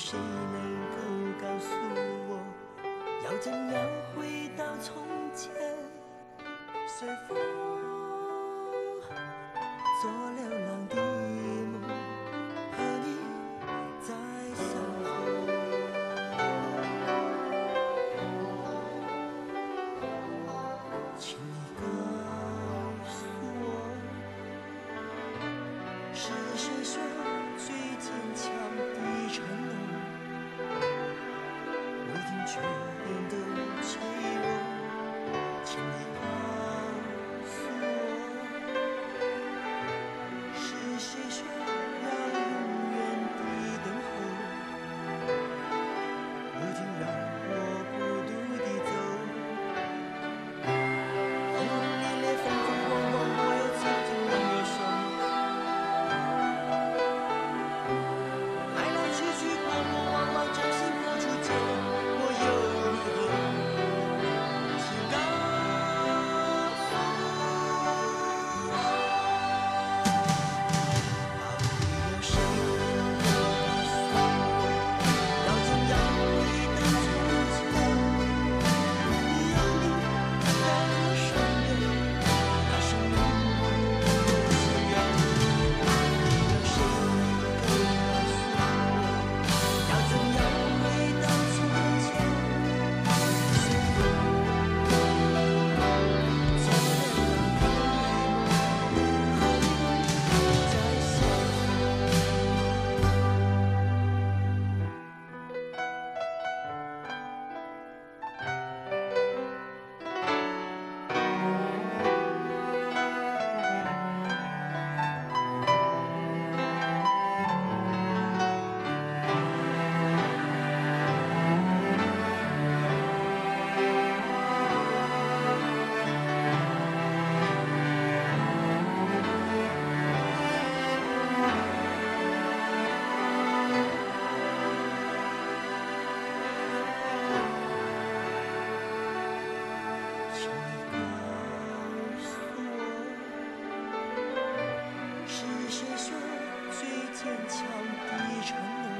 谁能够告诉我要怎样回到从前，随风。做流浪。坚强低沉的